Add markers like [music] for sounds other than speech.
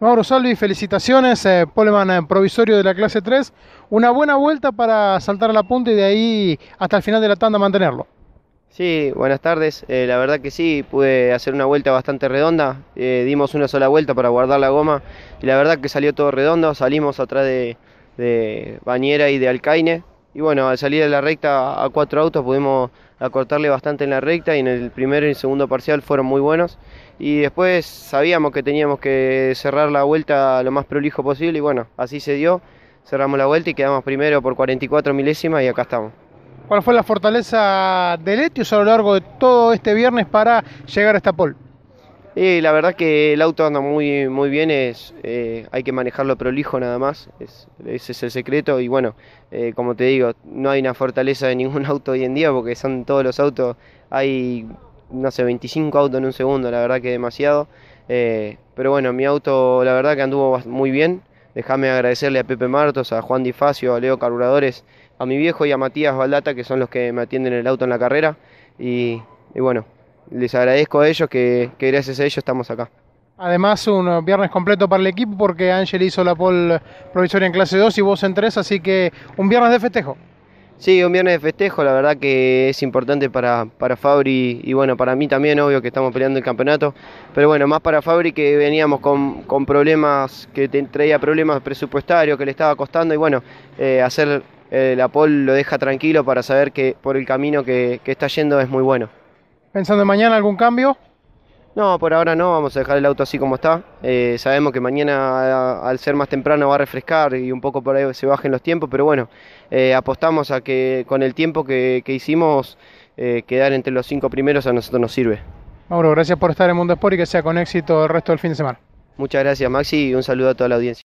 Mauro Salvi, felicitaciones, eh, poleman eh, provisorio de la clase 3. Una buena vuelta para saltar a la punta y de ahí hasta el final de la tanda mantenerlo. Sí, buenas tardes. Eh, la verdad que sí, pude hacer una vuelta bastante redonda. Eh, dimos una sola vuelta para guardar la goma y la verdad que salió todo redondo. Salimos atrás de, de Bañera y de Alcaine. Y bueno, al salir de la recta a cuatro autos pudimos acortarle bastante en la recta y en el primero y el segundo parcial fueron muy buenos. Y después sabíamos que teníamos que cerrar la vuelta lo más prolijo posible y bueno, así se dio. Cerramos la vuelta y quedamos primero por 44 milésimas y acá estamos. ¿Cuál fue la fortaleza de Letius a lo largo de todo este viernes para llegar a esta pole? Y la verdad que el auto anda muy, muy bien, es, eh, hay que manejarlo prolijo nada más, es, ese es el secreto y bueno, eh, como te digo, no hay una fortaleza de ningún [laughs] auto hoy en día porque son todos los autos, hay no sé, 25 autos en un segundo, la verdad que demasiado, eh, pero bueno, mi auto la verdad que anduvo muy bien, déjame agradecerle a Pepe Martos, a Juan Difacio, a Leo Carburadores, a mi viejo y a Matías Baldata que son los que me atienden el auto en la carrera y, y bueno, les agradezco a ellos que, que, gracias a ellos estamos acá. Además, un viernes completo para el equipo porque Ángel hizo la pole provisoria en clase 2 y vos en 3, así que un viernes de festejo. Sí, un viernes de festejo, la verdad que es importante para, para Fabri y bueno, para mí también, obvio que estamos peleando el campeonato, pero bueno, más para Fabri que veníamos con, con problemas, que traía problemas presupuestarios, que le estaba costando y bueno, eh, hacer eh, la pole lo deja tranquilo para saber que por el camino que, que está yendo es muy bueno. ¿Pensando en mañana algún cambio? No, por ahora no, vamos a dejar el auto así como está. Eh, sabemos que mañana al ser más temprano va a refrescar y un poco por ahí se bajen los tiempos, pero bueno, eh, apostamos a que con el tiempo que, que hicimos eh, quedar entre los cinco primeros a nosotros nos sirve. Mauro, gracias por estar en Mundo Sport y que sea con éxito el resto del fin de semana. Muchas gracias Maxi y un saludo a toda la audiencia.